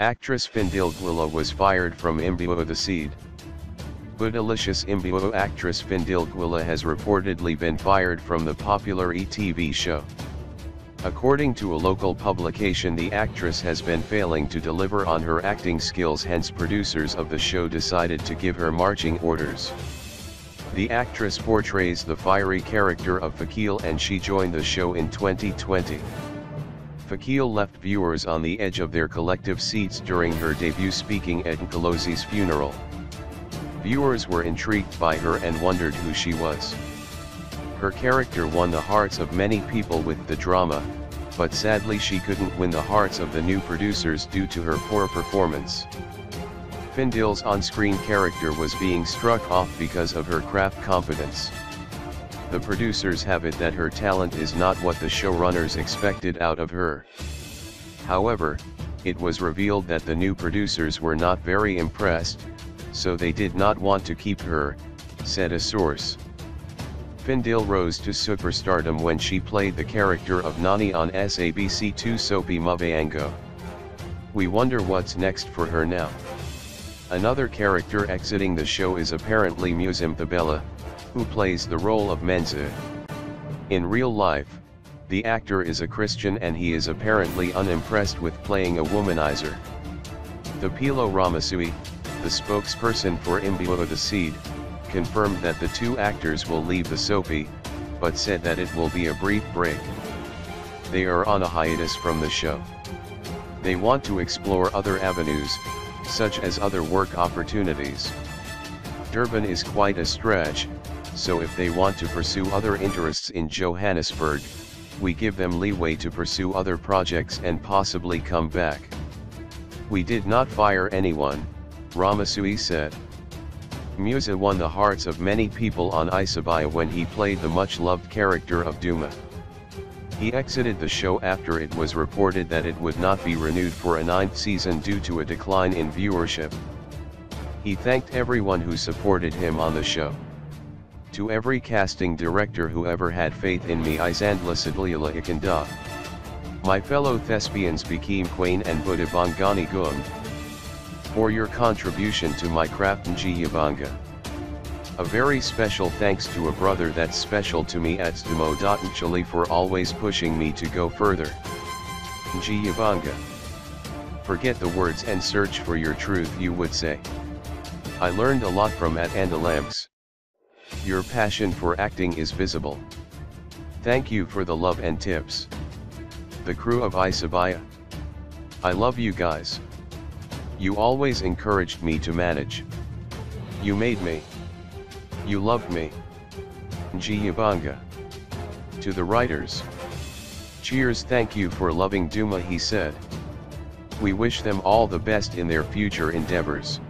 Actress Phindile Gwala was fired from Imbewu the Seed. Bootylicious Imbewu actress Phindile Gwala has reportedly been fired from the popular ETV show. According to a local publication the actress has been failing to deliver on her acting skills hence producers of the show decided to give her marching orders. The actress portrays the fiery character of Fikile and she joined the show in 2020. Fikile left viewers on the edge of their collective seats during her debut speaking at Ngcolosi's funeral. Viewers were intrigued by her and wondered who she was. Her character won the hearts of many people with the drama, but sadly she couldn't win the hearts of the new producers due to her poor performance. Phindile's on-screen character was being struck off because of her craft competence. The producers have it that her talent is not what the showrunners expected out of her. However, it was revealed that the new producers were not very impressed, so they did not want to keep her, said a source. Phindile rose to superstardom when she played the character of Nani on SABC2 soapy Mabayango. We wonder what's next for her now. Another character exiting the show is apparently Musim Thabela, who plays the role of Menza. In real life, the actor is a Christian and he is apparently unimpressed with playing a womanizer. The Pilo Ramasui, the spokesperson for Imbewu the Seed, confirmed that the two actors will leave the soapy, but said that it will be a brief break. They are on a hiatus from the show. They want to explore other avenues, such as other work opportunities. Durban is quite a stretch, so if they want to pursue other interests in Johannesburg, we give them leeway to pursue other projects and possibly come back. We did not fire anyone, Ramasui said. Musa won the hearts of many people on Isibaya when he played the much-loved character of Duma. He exited the show after it was reported that it would not be renewed for a ninth season due to a decline in viewership. He thanked everyone who supported him on the show. To every casting director who ever had faith in me I Isandla Sidlila Ikanda. My fellow thespians became Quain and Budabangani Gund for your contribution to my craft Njiyabanga. A very special thanks to a brother that's special to me at Stumo.Chile for always pushing me to go further. Njiyabanga. Forget the words and search for your truth you would say. I learned a lot from at Andalamps. Your passion for acting is visible. Thank you for the love and tips. The crew of Isibaya. I love you guys. You always encouraged me to manage. You made me. You loved me. Njiyabanga. To the writers. Cheers thank you for loving Duma he said. We wish them all the best in their future endeavors.